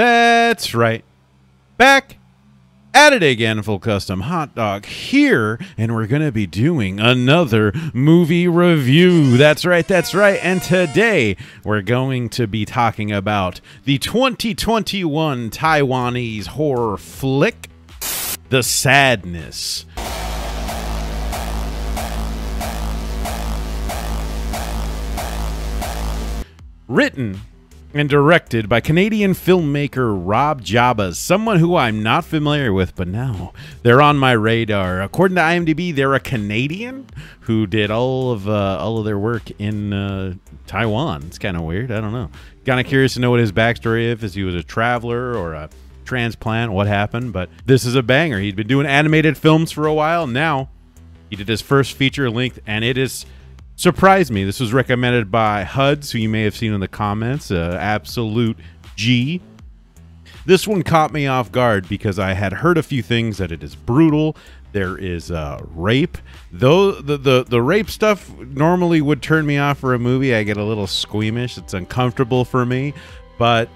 That's right. Back at it again, Full Custom Hot Dog here, and we're going to be doing another movie review. That's right, that's right. And today we're going to be talking about the 2021 Taiwanese horror flick, The Sadness. Written and directed by Canadian filmmaker Rob Jabbaz, someone who I'm not familiar with, but now they're on my radar. According to IMDb, they're a Canadian who did all of uh, all of their work in uh, Taiwan. It's kind of weird. I don't know. Kind of curious to know what his backstory is. If he was a traveler or a transplant, what happened? But this is a banger. He'd been doing animated films for a while. Now he did his first feature length, and it is surprised me. This was recommended by Huds, who you may have seen in the comments. Uh, absolute G. This one caught me off guard because I had heard a few things that it is brutal. There is uh, rape. Though the, the the rape stuff normally would turn me off for a movie. I get a little squeamish. It's uncomfortable for me. But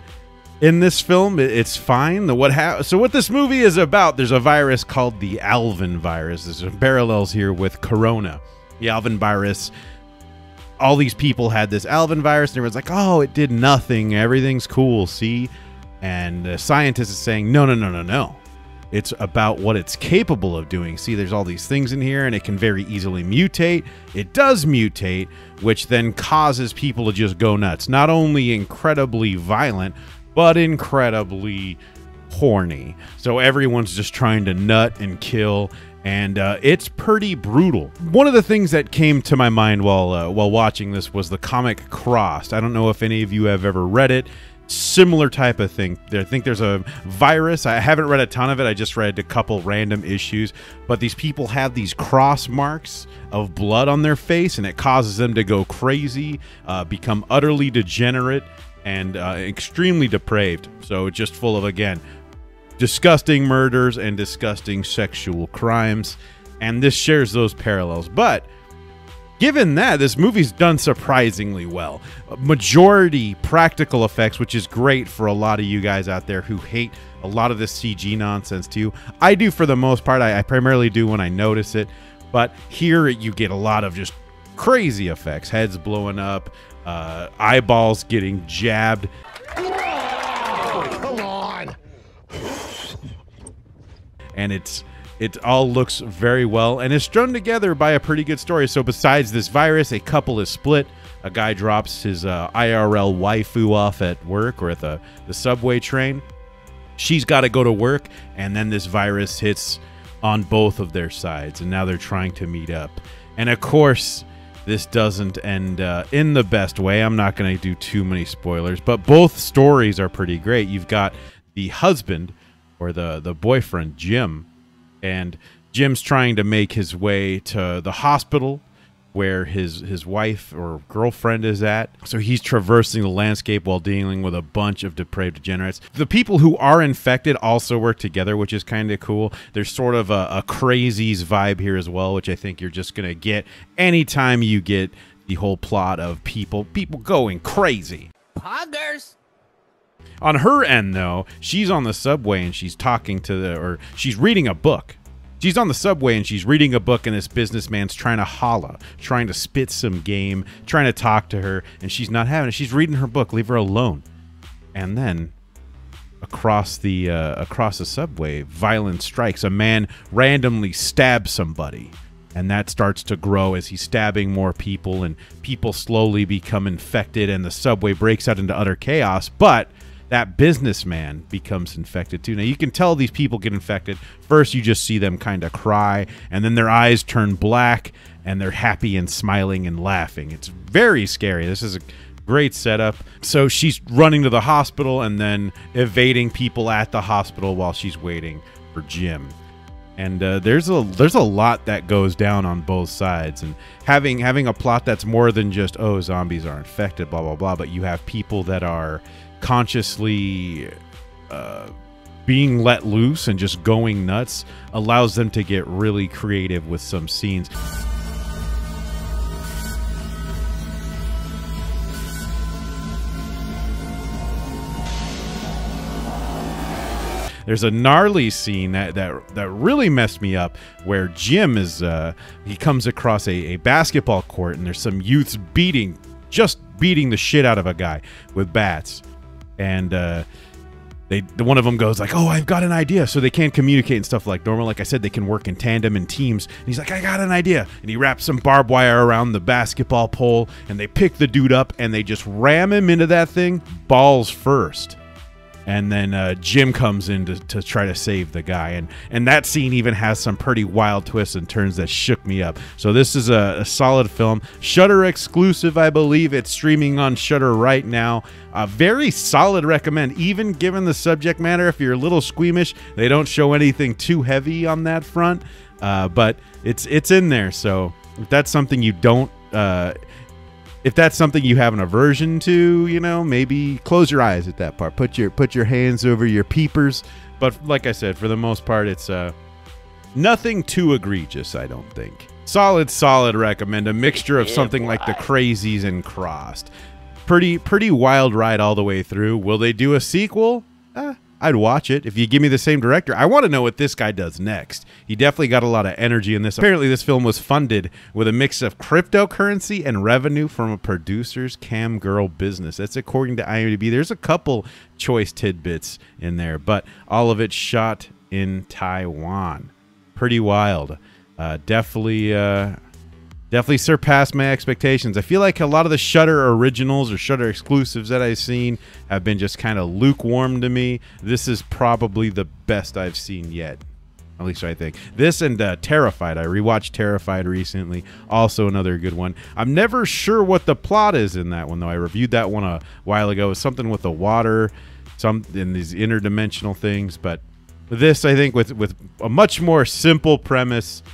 in this film, it's fine. The what ha- so what this movie is about? There's a virus called the Alvin virus. There's parallels here with Corona. The Alvin virus all these people had this Alvin virus, and everyone's like, "Oh, it did nothing. Everything's cool." See, and the scientist is saying, "No, no, no, no, no. It's about what it's capable of doing. See, there's all these things in here, and it can very easily mutate. It does mutate, which then causes people to just go nuts. Not only incredibly violent, but incredibly." horny. So everyone's just trying to nut and kill and uh, it's pretty brutal. One of the things that came to my mind while uh, while watching this was the comic Crossed. I don't know if any of you have ever read it. Similar type of thing. I think there's a virus. I haven't read a ton of it. I just read a couple random issues. But these people have these cross marks of blood on their face, and it causes them to go crazy, uh, become utterly degenerate, and uh, extremely depraved. So just full of again disgusting murders and disgusting sexual crimes. And this shares those parallels. But given that, this movie's done surprisingly well. Majority practical effects, which is great for a lot of you guys out there who hate a lot of this CG nonsense too. I do for the most part. I, I primarily do when I notice it. But here you get a lot of just crazy effects heads blowing up, uh, eyeballs getting jabbed. And it's it all looks very well and is strung together by a pretty good story. So besides this virus, a couple is split. A guy drops his uh, IRL waifu off at work or at the, the subway train. She's got to go to work, and then this virus hits on both of their sides, and now they're trying to meet up. And of course, this doesn't end uh, in the best way. I'm not going to do too many spoilers, but both stories are pretty great. You've got the husband or the the boyfriend Jim, and Jim's trying to make his way to the hospital where his his wife or girlfriend is at. So he's traversing the landscape while dealing with a bunch of depraved degenerates. The people who are infected also work together, which is kind of cool. There's sort of a, a crazies vibe here as well, which I think you're just gonna get anytime you get the whole plot of people people going crazy. Poggers. On her end, though, she's on the subway and she's talking to the, or she's reading a book. She's on the subway and she's reading a book, and this businessman's trying to holla, trying to spit some game, trying to talk to her, and she's not having it. She's reading her book. Leave her alone. And then across the uh, across the subway, violence strikes. A man randomly stabs somebody, and that starts to grow as he's stabbing more people, and people slowly become infected, and the subway breaks out into utter chaos. But that businessman becomes infected too. Now you can tell these people get infected. First, you just see them kind of cry, and then their eyes turn black, and they're happy and smiling and laughing. It's very scary. This is a great setup. So she's running to the hospital and then evading people at the hospital while she's waiting for Jim. And uh, there's a there's a lot that goes down on both sides, and having having a plot that's more than just oh zombies are infected, blah blah blah, but you have people that are consciously uh, being let loose and just going nuts allows them to get really creative with some scenes. there's a gnarly scene that that that really messed me up where Jim is uh, he comes across a, a basketball court and there's some youths beating just beating the shit out of a guy with bats and uh, they one of them goes like, "Oh, I've got an idea." So they can't communicate and stuff like normal. Like I said, they can work in tandem and teams. And he's like, "I got an idea," and he wraps some barbed wire around the basketball pole, and they pick the dude up and they just ram him into that thing, balls first and then uh, Jim comes in to, to try to save the guy, and and that scene even has some pretty wild twists and turns that shook me up. So this is a, a solid film, Shudder exclusive, I believe. It's streaming on Shudder right now. A very solid recommend, even given the subject matter. If you're a little squeamish, they don't show anything too heavy on that front, uh, but it's it's in there. So if that's something you don't. Uh, if that's something you have an aversion to, you know, maybe close your eyes at that part. Put your put your hands over your peepers. But like I said, for the most part, it's uh, nothing too egregious. I don't think. Solid, solid recommend. A mixture of something like the Crazies and Crossed. Pretty pretty wild ride all the way through. Will they do a sequel? Eh, I'd watch it if you give me the same director. I want to know what this guy does next. He definitely got a lot of energy in this. Apparently, this film was funded with a mix of cryptocurrency and revenue from a producer's cam girl business. That's according to IMDb. There's a couple choice tidbits in there, but all of it shot in Taiwan. Pretty wild. Uh, definitely. Uh, definitely surpassed my expectations. I feel like a lot of the Shudder originals or Shudder exclusives that I've seen have been just kind of lukewarm to me. This is probably the best I've seen yet. At least I think. This and uh, Terrified. I rewatched Terrified recently. Also another good one. I'm never sure what the plot is in that one though. I reviewed that one a while ago. It's something with the water, some in these interdimensional things, but this I think with with a much more simple premise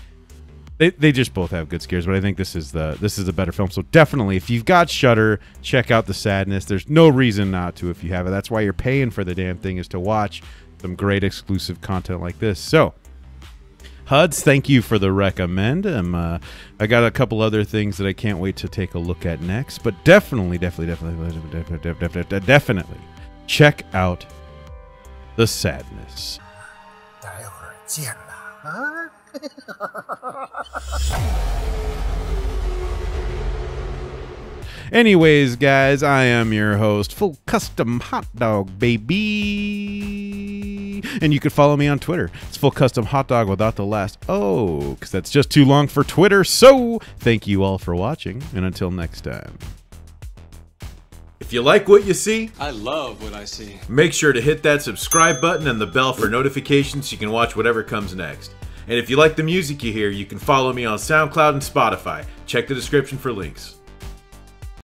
they, they just both have good scares, but I think this is the this is a better film. So definitely, if you've got Shudder, check out the Sadness. There's no reason not to if you have it. That's why you're paying for the damn thing is to watch some great exclusive content like this. So. Huds, thank you for the recommend. Um, uh, I got a couple other things that I can't wait to take a look at next, but definitely, definitely, definitely, definitely, definitely, definitely check out the sadness. Anyways, guys, I am your host, Full Custom Hot Dog, baby. And you can follow me on Twitter. It's Full Custom Hot Dog without the last oh, because that's just too long for Twitter. So, thank you all for watching, and until next time. If you like what you see, I love what I see. Make sure to hit that subscribe button and the bell for notifications so you can watch whatever comes next. And if you like the music you hear, you can follow me on SoundCloud and Spotify. Check the description for links.